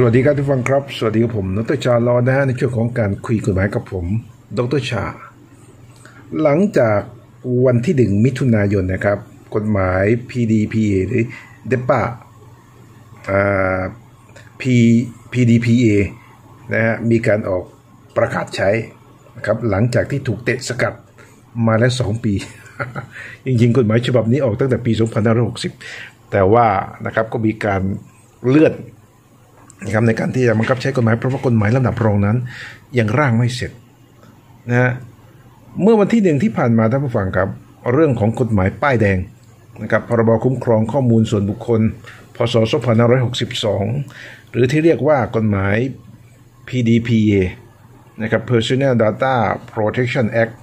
สวัสดีครับทุกฟังครับ สวัสดีครับผมดรชาลอนะฮะในช่วงของการคุยกฎหมายกับผม ดรชา หลังจากวันที่หนึ่งมิถุนายนนะครับ กฎหมาย PDPA หรือ DEPA อ่า P PDPA นะฮะมีการออกประกาศใช้นะครับหลังจากที่ถูกเตะสกัดมาแล้วสองปี จริงๆ กฎหมายฉบับนี้ออกตั้งแต่ปี 2560 แต่ว่านะครับก็มีการเลื่อน นะครับในการที่จะบังคับใช้กฎหมายเพราะว่ากฎหมายลำดับรองนั้น ยังร่างไม่เสร็จนะฮะเมื่อวันที่หนึ่งที่ผ่านมาท่านผู้ฟังครับเรื่องของกฎหมายป้ายแดงนะครับพรบคุ้มครองข้อมูลส่วนบุคคล พศ 2562 หรือที่เรียกว่ากฎหมาย PDPA นะครับ Personal Data Protection Act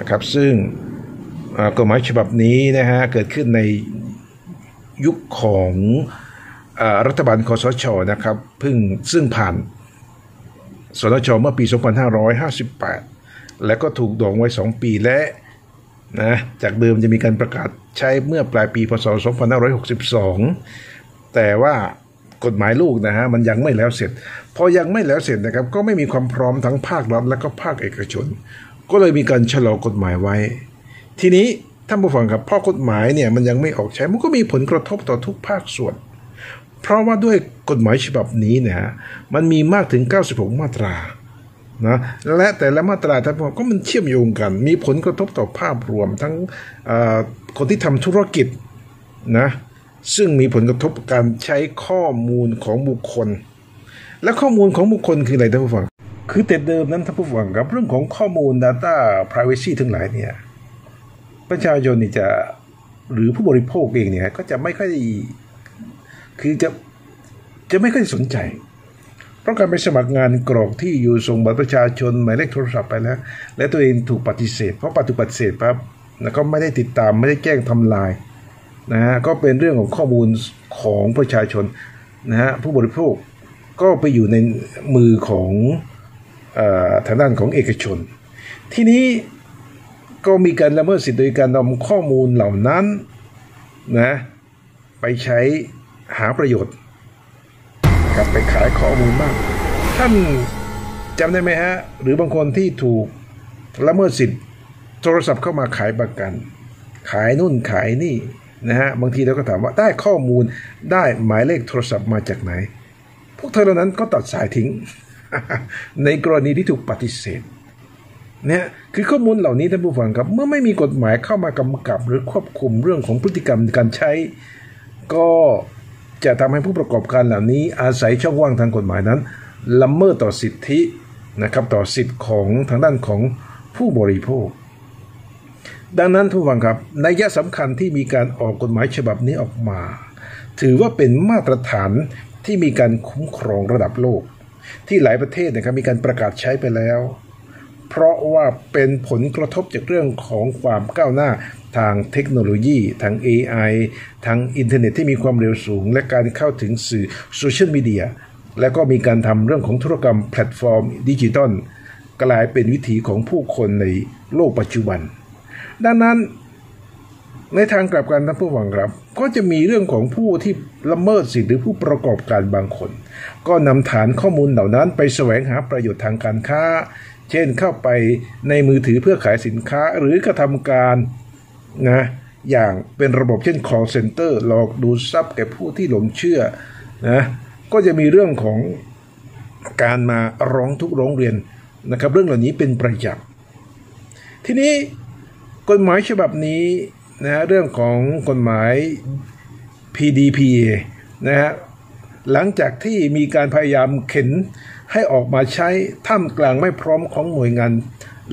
นะครับซึ่งกฎหมายฉบับนี้นะฮะเกิดขึ้นในยุคของ รัฐบาลคอสชนะครับเพิ่งซึ่งผ่านสนชเมื่อปี 2558 และก็ถูกดองไว้ 2 ปีและนะจากเดิมจะมีการประกาศใช้เมื่อปลายปีพศ 2562 แต่ว่ากฎหมายลูกนะฮะมันยังไม่แล้วเสร็จ พอยังไม่แล้วเสร็จนะครับก็ไม่มีความพร้อมทั้งภาครัฐและก็ภาคเอกชน ก็เลยมีการชะลอกฎหมายไว้ ทีนี้ท่านผู้ฟังครับพอกฎหมายเนี่ยมันยังไม่ออกใช้มันก็มีผลกระทบต่อทุกภาคส่วน เพราะว่าด้วยกฎหมายฉบับนี้เนี่ยมันมีมากถึง 96 มาตรานะและแต่ละมาตราท่านผู้ฟังก็มันเชื่อมโยงกัน มีผลกระทบต่อภาพรวมทั้งคนที่ทำธุรกิจนะซึ่งมีผลกระทบการใช้ข้อมูลของบุคคล และข้อมูลของบุคคลคืออะไรท่านผู้ฟัง คือแต่เดิมนั้นท่านผู้ฟังครับเรื่องของข้อมูล Data Privacy ทั้งหลายเนี่ยประชาชนนี่จะหรือผู้บริโภคเองเนี่ยก็จะไม่ค่อย คือจะจะไม่ค่อยสนใจ เพราะการไปสมัครงานกรอกที่อยู่ส่งบัตรประชาชนหมายเลขโทรศัพท์ไปแล้ว และตัวเองถูกปฏิเสธเพราะปฏิบัติเสธปั๊บแล้วก็ไม่ได้ติดตามไม่ได้แจ้งทำลายนะฮะก็เป็นเรื่องของข้อมูลของประชาชนนะฮะผู้บริโภคก็ไปอยู่ในมือของอทางด้านของเอกชน ทีนี้ก็มีการละเมิดสิทธิโดยการนำข้อมูลเหล่านั้นนะไปใช้ หาประโยชน์ครับไปขายข้อมูลมากท่านจำได้ไหมฮะ หรือบางคนที่ถูกละเมิดสิทธิ์โทรศัพท์เข้ามาขายประกัน ขายนู่นขายนี่นะฮะบางทีเราก็ถามว่าได้ข้อมูลได้หมายเลขโทรศัพท์มาจากไหน พวกเธอเหล่านั้นก็ตัดสายทิ้ง ในกรณีที่ถูกปฏิเสธเนี่ยคือข้อมูลเหล่านี้ท่านผู้ฟังครับเมื่อไม่มีกฎหมายเข้ามากำกับหรือควบคุมเรื่องของพฤติกรรมการใช้ ก็ จะทำให้ผู้ประกอบการเหล่านี้อาศัยช่องว่างทางกฎหมายนั้นละเมิดต่อสิทธินะครับต่อสิทธิของทางด้านของผู้บริโภค ดังนั้นผู้ฟังครับนัยยะสำคัญที่มีการออกกฎหมายฉบับนี้ออกมา ถือว่าเป็นมาตรฐานที่มีการคุ้มครองระดับโลก ที่หลายประเทศนะครับมีการประกาศใช้ไปแล้ว เพราะว่าเป็นผลกระทบจากเรื่องของความก้าวหน้า ทางเทคโนโลยีทาง AI ทางอินเทอร์เน็ตที่มีความเร็วสูง และการเข้าถึงสื่อโซเชียลมีเดียและก็มีการทำเรื่องของธุรกรรมแพลตฟอร์มดิจิตอลกลายเป็นวิถีของผู้คนในโลกปัจจุบัน ดังนั้นในทางกลับกันท่านผู้ฟังครับ ก็จะมีเรื่องของผู้ที่ละเมิดสิทธิหรือผู้ประกอบการบางคน ก็นำฐานข้อมูลเหล่านั้นไปแสวงหาประโยชน์ทางการค้า เช่นเข้าไปในมือถือเพื่อขายสินค้าหรือกระทำการ นะอย่างเป็นระบบเช่น call center หลอกดูทรัพย์แก่ผู้ที่หลงเชื่อนะก็จะมีเรื่องของการมาร้องทุกข์ร้องเรียนนะครับ เรื่องเหล่านี้เป็นประจำทีนี้กฎหมายฉบับนี้นะเรื่องของกฎหมาย PDPA นะฮะหลังจากที่มีการพยายามเข็นให้ออกมาใช้ท่ามกลางไม่พร้อมของหน่วยงาน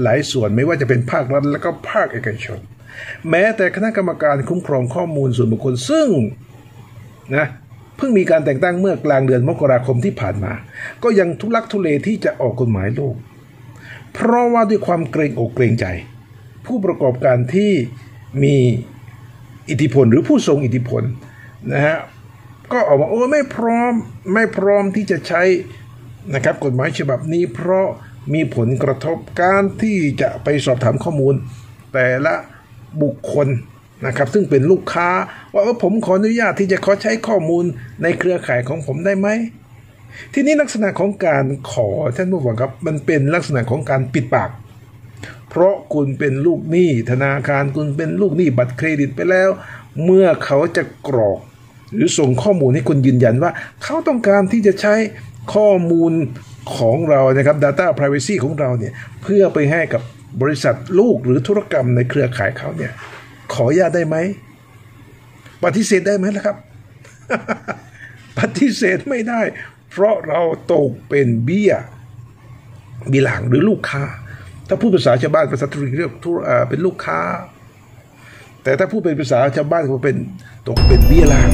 หลายส่วนไม่ว่าจะเป็นภาครัฐและก็ภาคเอกชน แม้แต่คณะกรรมการคุ้มครองข้อมูลส่วนบุคคลซึ่งนะเพิ่งมีการแต่งตั้งเมื่อกลางเดือนมกราคมที่ผ่านมา ก็ยังทุลักทุเลที่จะออกกฎหมายโลกเพราะว่าด้วยความเกรงอกเกรงใจ ผู้ประกอบการที่มีอิทธิพลหรือผู้ทรงอิทธิพลนะฮะก็ออกมาโอ้ไม่พร้อมไม่พร้อมที่จะใช้นะครับกฎหมายฉบับนี้เพราะมีผลกระทบการที่จะไปสอบถามข้อมูล แต่ละ บุคคลนะครับซึ่งเป็นลูกค้า ว่าผมขออนุญาตที่จะขอใช้ข้อมูลในเครือข่ายของผมได้ไหม ทีนี้ลักษณะของการขอท่านผู้ฟังครับ มันเป็นลักษณะของการปิดปาก เพราะคุณเป็นลูกหนี้ธนาคารคุณเป็นลูกหนี้บัตรเครดิตไปแล้ว เมื่อเขาจะกรอก หรือส่งข้อมูลให้คุณยืนยันว่า เขาต้องการที่จะใช้ข้อมูลของเรานะครับ Data Privacy ของเราเนี่ยเพื่อไปให้กับ บริษัทลูกหรือธุรกรรมในเครือข่ายเขาเนี่ย ขออนุญาตได้ไหมปฏิเสธได้ไหมล่ะครับ ปฏิเสธไม่ได้ เพราะเราตกเป็นเบี้ยบีหลังหรือลูกค้า ถ้าพูดภาษาชาวบ้านภาษาธุรกิจเรียกธุเป็นลูกค้า แต่ถ้าพูดเป็นภาษาชาวบ้านก็เป็นตกเป็นเบี้ยล่าง